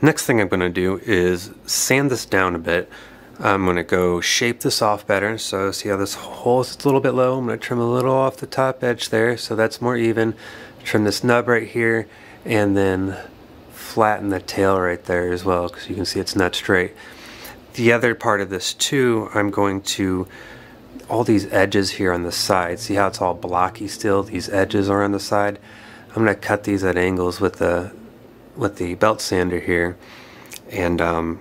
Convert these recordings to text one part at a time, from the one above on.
Next thing I'm going to do is sand this down a bit. I'm going to go shape this off better. So see how this hole is a little bit low? I'm going to trim a little off the top edge there so that's more even. Trim this nub right here and then flatten the tail right there as well because you can see it's not straight. The other part of this too, I'm going to all these edges here on the side. See how it's all blocky still? These edges are on the side. I'm going to cut these at angles with the with the belt sander here and um,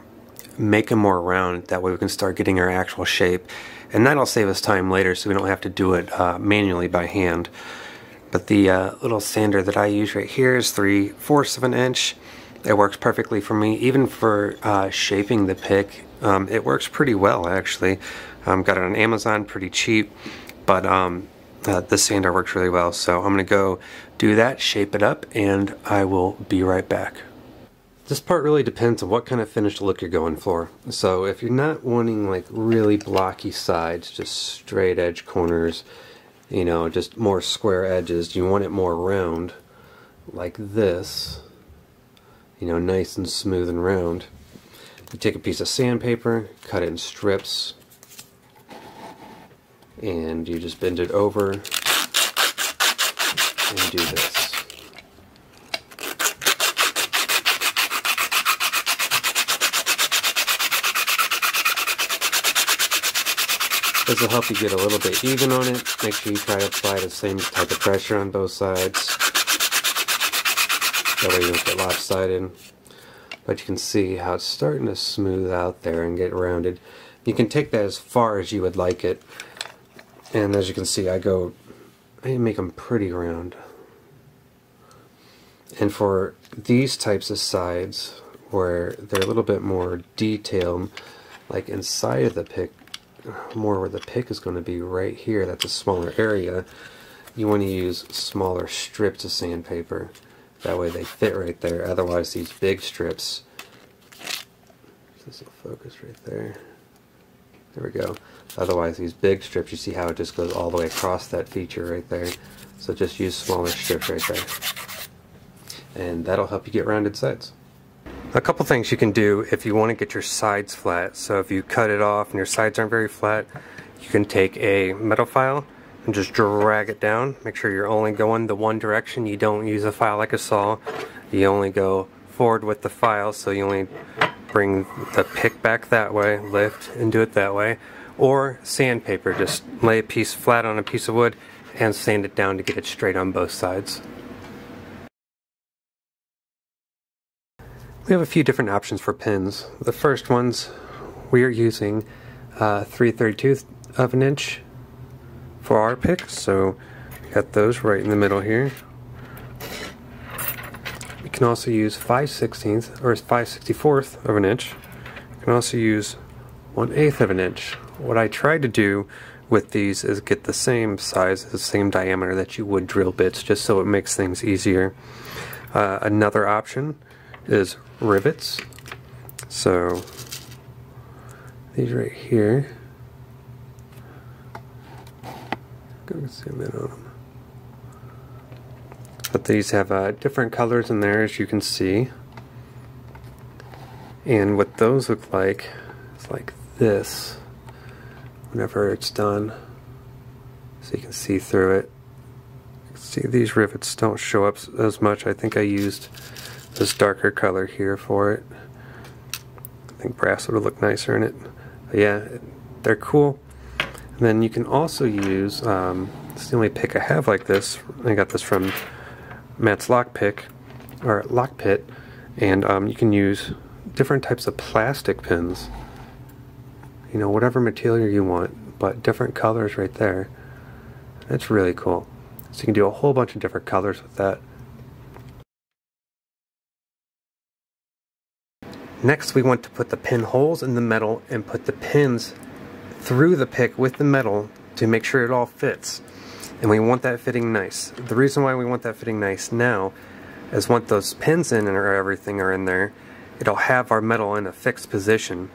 make them more round. That way we can start getting our actual shape. And that'll save us time later so we don't have to do it uh, manually by hand. But the uh, little sander that I use right here is 3 fourths of an inch. It works perfectly for me. Even for uh, shaping the pick, um, it works pretty well actually. Um, got it on Amazon pretty cheap, but um, uh, the sander works really well. So I'm to go do that, shape it up, and I will be right back. This part really depends on what kind of finished look you're going for. So if you're not wanting like really blocky sides, just straight edge corners, you know, just more square edges, you want it more round, like this, you know, nice and smooth and round. You take a piece of sandpaper, cut it in strips, and you just bend it over and do this. This will help you get a little bit even on it. Make sure you try to apply the same type of pressure on both sides. That way you don't get lopsided. But you can see how it's starting to smooth out there and get rounded. You can take that as far as you would like it. And as you can see, I go, I make them pretty round. And for these types of sides, where they're a little bit more detailed, like inside of the pick, more where the pick is going to be right here, that's a smaller area, you want to use smaller strips of sandpaper. That way they fit right there. Otherwise these big strips, this will focus right there. There we go. Otherwise, these big strips, you see how it just goes all the way across that feature right there. So just use smaller strips right there. And that'll help you get rounded sides. A couple things you can do if you want to get your sides flat. So if you cut it off and your sides aren't very flat, you can take a metal file and just drag it down. Make sure you're only going the one direction. You don't use a file like a saw. You only go forward with the file, so you only bring the pick back that way, lift, and do it that way or sandpaper. Just lay a piece flat on a piece of wood and sand it down to get it straight on both sides. We have a few different options for pins. The first ones we are using uh, 332 of an inch for our pick, so got those right in the middle here. You can also use 5 16th or 5 64th of an inch. You can also use 1 8th of an inch what I tried to do with these is get the same size, the same diameter that you would drill bits, just so it makes things easier. Uh, another option is rivets. So these right here. Go zoom in on them. But these have uh, different colors in there, as you can see. And what those look like is like this whenever it's done so you can see through it. See these rivets don't show up as much. I think I used this darker color here for it. I think brass would look nicer in it. But yeah, they're cool. And then you can also use, um, it's the only pick I have like this. I got this from Matt's Lockpick, or Lock Pit, and um, you can use different types of plastic pins you know, whatever material you want, but different colors right there. That's really cool. So you can do a whole bunch of different colors with that. Next we want to put the pin holes in the metal and put the pins through the pick with the metal to make sure it all fits. And we want that fitting nice. The reason why we want that fitting nice now is once those pins in and everything are in there, it'll have our metal in a fixed position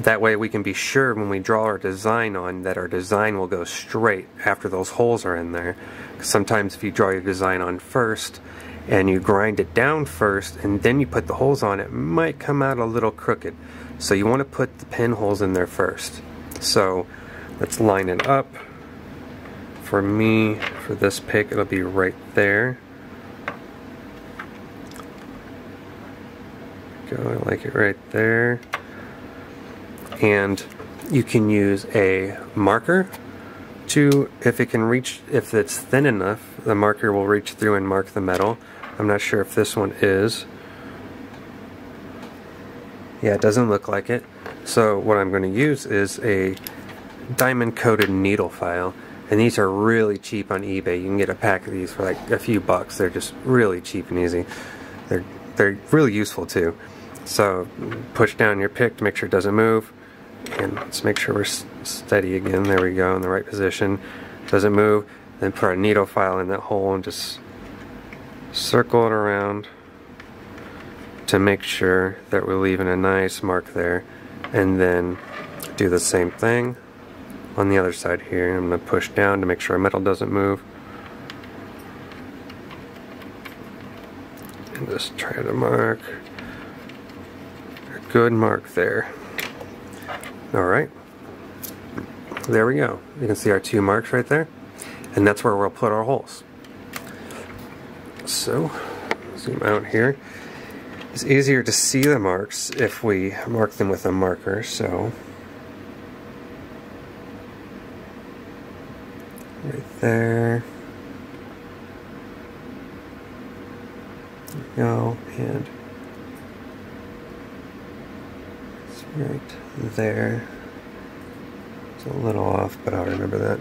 that way we can be sure when we draw our design on that our design will go straight after those holes are in there. Sometimes if you draw your design on first and you grind it down first and then you put the holes on, it might come out a little crooked. So you want to put the pinholes in there first. So let's line it up. For me, for this pick, it'll be right there. Go, I like it right there. And you can use a marker to, if it can reach, if it's thin enough, the marker will reach through and mark the metal. I'm not sure if this one is. Yeah, it doesn't look like it. So what I'm going to use is a diamond coated needle file. And these are really cheap on eBay. You can get a pack of these for like a few bucks. They're just really cheap and easy. They're, they're really useful too. So push down your pick to make sure it doesn't move. And let's make sure we're steady again. There we go, in the right position. Doesn't move. Then put our needle file in that hole and just circle it around to make sure that we're leaving a nice mark there. And then do the same thing on the other side here. I'm going to push down to make sure our metal doesn't move. And just try to mark a good mark there. Alright. There we go. You can see our two marks right there. And that's where we'll put our holes. So, zoom out here. It's easier to see the marks if we mark them with a marker, so right there. there we go, and it's right there. It's a little off, but I'll remember that.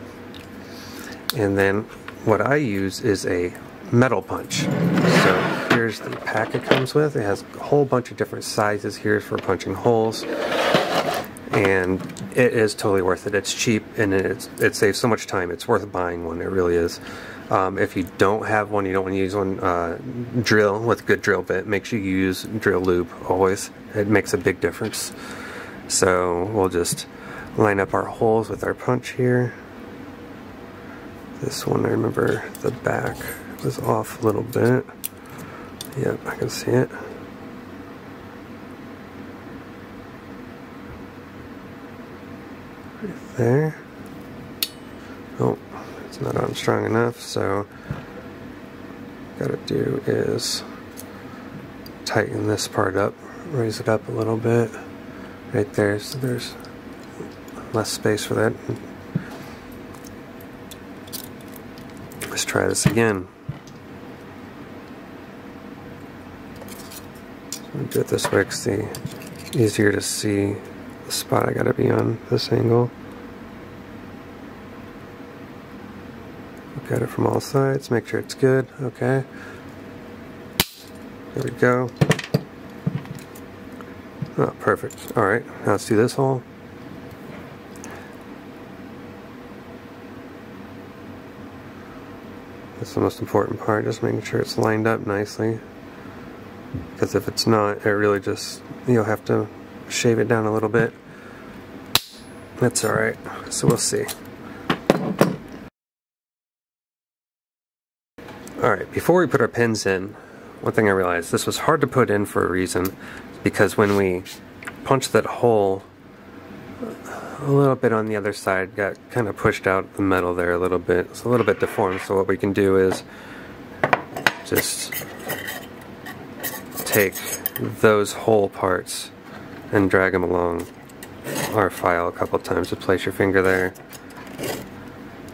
And then what I use is a metal punch. So here's the pack it comes with. It has a whole bunch of different sizes here for punching holes. And it is totally worth it. It's cheap and it's, it saves so much time. It's worth buying one. It really is. Um, if you don't have one, you don't want to use one, uh, drill with good drill bit. Make sure you use drill lube always. It makes a big difference. So we'll just line up our holes with our punch here. This one, I remember the back was off a little bit. Yep, I can see it. There. Oh, it's not on strong enough, so gotta do is tighten this part up, raise it up a little bit. Right there, so there's less space for that. Let's try this again. do it this way because it's easier to see spot I gotta be on this angle. Look at it from all sides, make sure it's good, okay. There we go. Oh, perfect. Alright, now let's do this hole. That's the most important part, just making sure it's lined up nicely because if it's not it really just you'll have to shave it down a little bit that's alright so we'll see. Alright before we put our pins in one thing I realized this was hard to put in for a reason because when we punched that hole a little bit on the other side got kind of pushed out the metal there a little bit. It's a little bit deformed so what we can do is just take those whole parts and drag them along our file a couple times to place your finger there.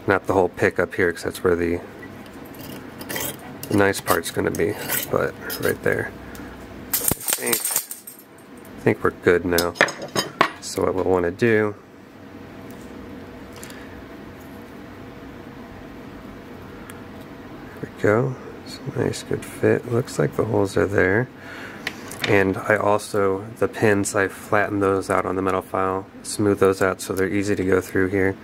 Not the whole pick up here because that's where the, nice part's going to be, but right there. I think, I think we're good now. So what we'll want to do There we go. It's a nice good fit. Looks like the holes are there. And I also, the pins, I flatten those out on the metal file, smooth those out so they're easy to go through here.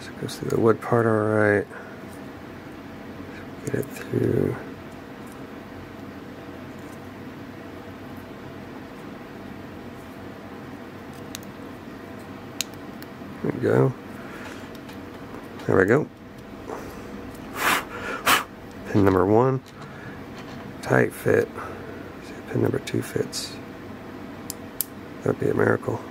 So it goes through the wood part alright. Get it through. There we go. There we go. Pin number one, tight fit. See if pin number two fits. That'd be a miracle.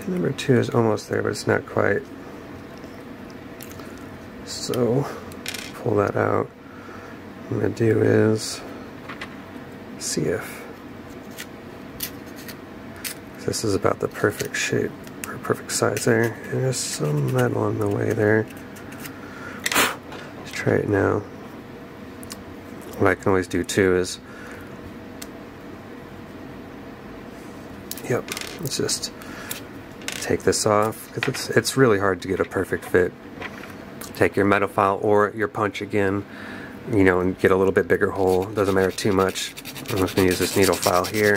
Pin number two is almost there, but it's not quite. So, pull that out. What I'm to do is see if this is about the perfect shape or perfect size there. And there's some metal on the way there. Let's try it now. What I can always do too is, yep, let's just take this off because it's it's really hard to get a perfect fit. Take your metal file or your punch again, you know, and get a little bit bigger hole. Doesn't matter too much. I'm just going to use this needle file here.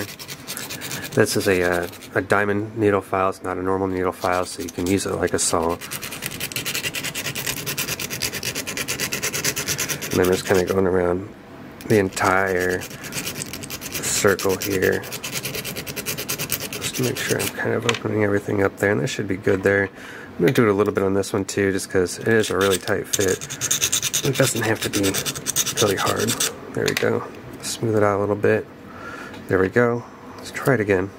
This is a, uh, a diamond needle file. It's not a normal needle file, so you can use it like a saw. And I'm just kind of going around the entire circle here Just to make sure I'm kind of opening everything up there, and this should be good there. I'm going to do it a little bit on this one too, just because it is a really tight fit. It doesn't have to be really hard. There we go. Smooth it out a little bit. There we go. Let's try it again.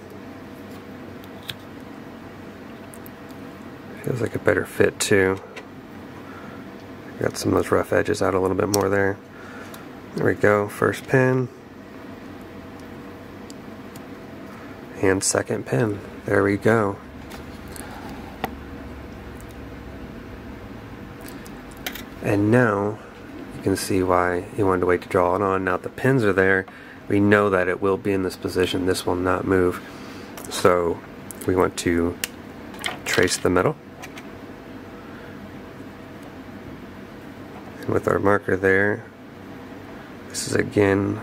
Feels like a better fit too. Got some of those rough edges out a little bit more there. There we go. First pin. and second pin. There we go. And now can see why he wanted to wait to draw it on. Now the pins are there. We know that it will be in this position. This will not move. So we want to trace the metal. And with our marker there, this is again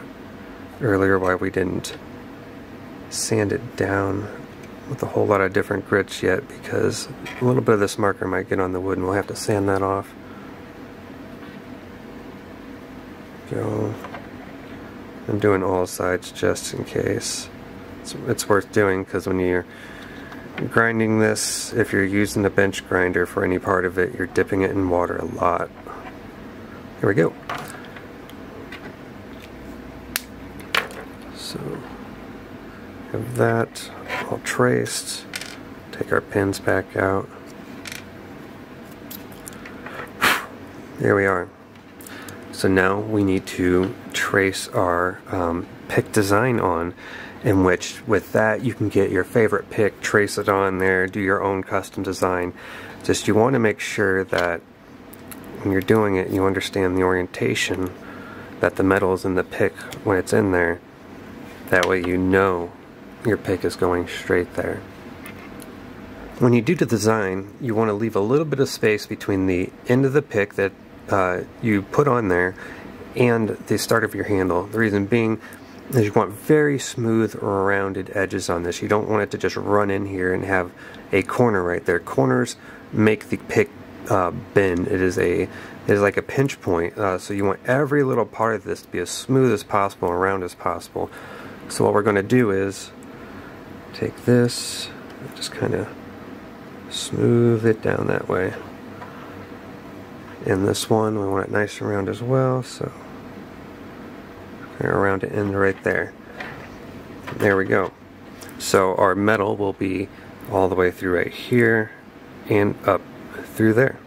earlier why we didn't sand it down with a whole lot of different grits yet because a little bit of this marker might get on the wood and we'll have to sand that off. Go. I'm doing all sides just in case. It's, it's worth doing because when you're grinding this, if you're using a bench grinder for any part of it, you're dipping it in water a lot. Here we go. So have that all traced. Take our pins back out. There we are. So now we need to trace our um, pick design on in which with that you can get your favorite pick, trace it on there, do your own custom design. Just you want to make sure that when you're doing it you understand the orientation that the metal is in the pick when it's in there. That way you know your pick is going straight there. When you do the design, you want to leave a little bit of space between the end of the pick that uh, you put on there and the start of your handle. The reason being is you want very smooth rounded edges on this. You don't want it to just run in here and have a corner right there. Corners make the pick uh, bend. It is a it is like a pinch point. Uh, so you want every little part of this to be as smooth as possible and round as possible. So what we're going to do is take this, just kind of smooth it down that way. And this one, we want it nice and round as well, so around the end right there. There we go. So our metal will be all the way through right here and up through there.